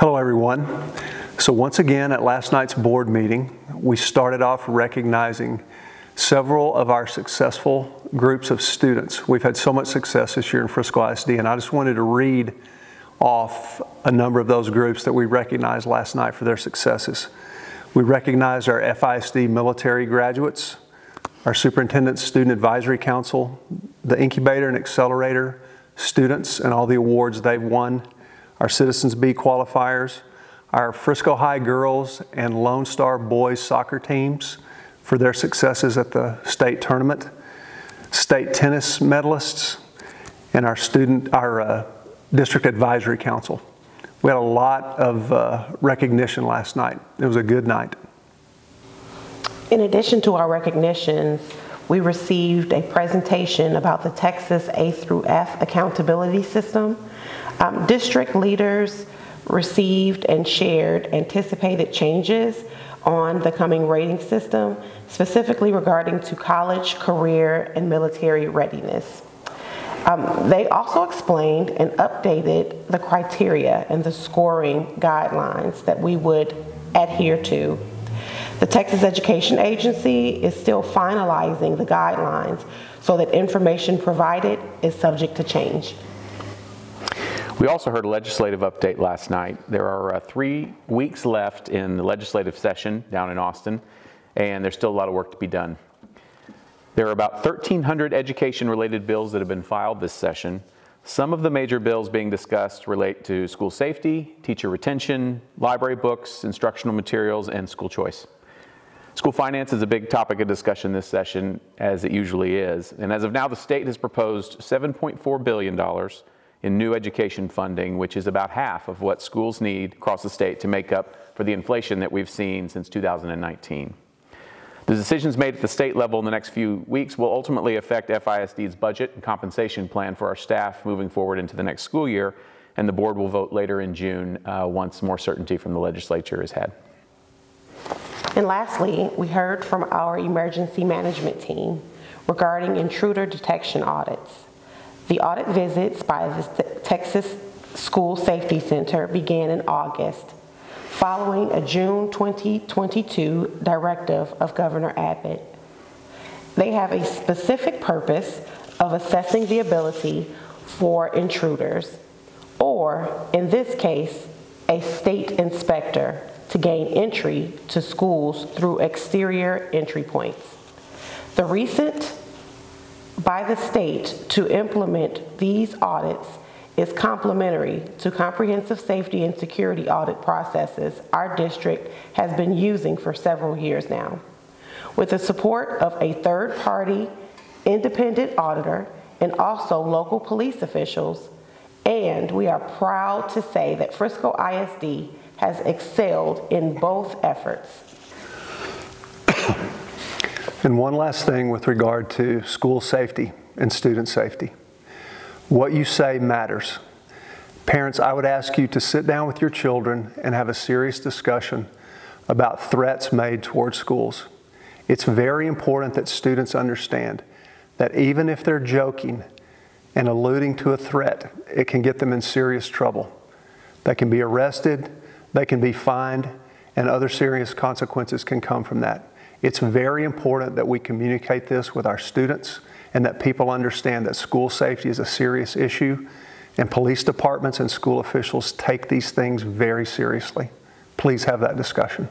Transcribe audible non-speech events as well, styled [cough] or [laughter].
Hello, everyone. So once again, at last night's board meeting, we started off recognizing several of our successful groups of students. We've had so much success this year in Frisco ISD, and I just wanted to read off a number of those groups that we recognized last night for their successes. We recognized our FISD military graduates, our Superintendent's Student Advisory Council, the Incubator and Accelerator students, and all the awards they've won, our Citizens Bee qualifiers, our Frisco High girls and Lone Star boys soccer teams for their successes at the state tournament, state tennis medalists, and our student, our uh, district advisory council. We had a lot of uh, recognition last night. It was a good night. In addition to our recognitions, we received a presentation about the Texas A through F accountability system. Um, district leaders received and shared anticipated changes on the coming rating system, specifically regarding to college, career, and military readiness. Um, they also explained and updated the criteria and the scoring guidelines that we would adhere to. The Texas Education Agency is still finalizing the guidelines so that information provided is subject to change. We also heard a legislative update last night. There are uh, three weeks left in the legislative session down in Austin, and there's still a lot of work to be done. There are about 1,300 education-related bills that have been filed this session. Some of the major bills being discussed relate to school safety, teacher retention, library books, instructional materials, and school choice. School finance is a big topic of discussion this session, as it usually is. And as of now, the state has proposed $7.4 billion in new education funding, which is about half of what schools need across the state to make up for the inflation that we've seen since 2019. The decisions made at the state level in the next few weeks will ultimately affect FISD's budget and compensation plan for our staff moving forward into the next school year, and the board will vote later in June uh, once more certainty from the legislature is had. And lastly, we heard from our emergency management team regarding intruder detection audits. The audit visits by the Texas School Safety Center began in August following a June 2022 directive of Governor Abbott. They have a specific purpose of assessing the ability for intruders, or in this case, a state inspector to gain entry to schools through exterior entry points. The recent by the state to implement these audits is complementary to comprehensive safety and security audit processes our district has been using for several years now. With the support of a third party independent auditor and also local police officials, and we are proud to say that Frisco ISD has excelled in both efforts. [coughs] And one last thing with regard to school safety and student safety. What you say matters. Parents, I would ask you to sit down with your children and have a serious discussion about threats made towards schools. It's very important that students understand that even if they're joking and alluding to a threat, it can get them in serious trouble. They can be arrested, they can be fined, and other serious consequences can come from that. It's very important that we communicate this with our students and that people understand that school safety is a serious issue and police departments and school officials take these things very seriously. Please have that discussion.